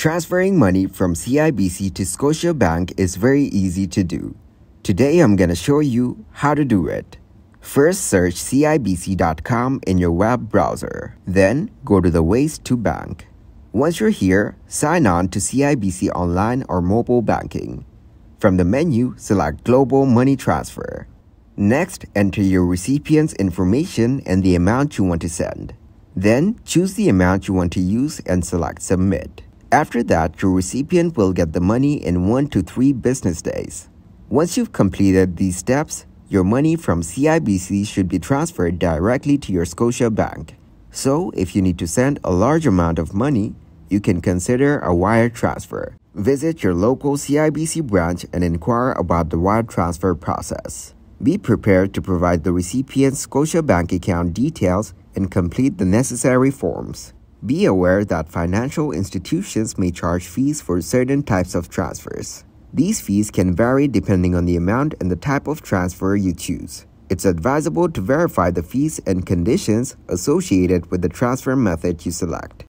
Transferring money from CIBC to Scotiabank is very easy to do. Today I'm going to show you how to do it. First search cibc.com in your web browser. Then go to the Ways to Bank. Once you're here, sign on to CIBC Online or Mobile Banking. From the menu, select Global Money Transfer. Next, enter your recipient's information and the amount you want to send. Then, choose the amount you want to use and select Submit. After that, your recipient will get the money in 1 to 3 business days. Once you've completed these steps, your money from CIBC should be transferred directly to your Scotiabank. So, if you need to send a large amount of money, you can consider a wire transfer. Visit your local CIBC branch and inquire about the wire transfer process. Be prepared to provide the recipient's Scotiabank account details and complete the necessary forms. Be aware that financial institutions may charge fees for certain types of transfers. These fees can vary depending on the amount and the type of transfer you choose. It's advisable to verify the fees and conditions associated with the transfer method you select.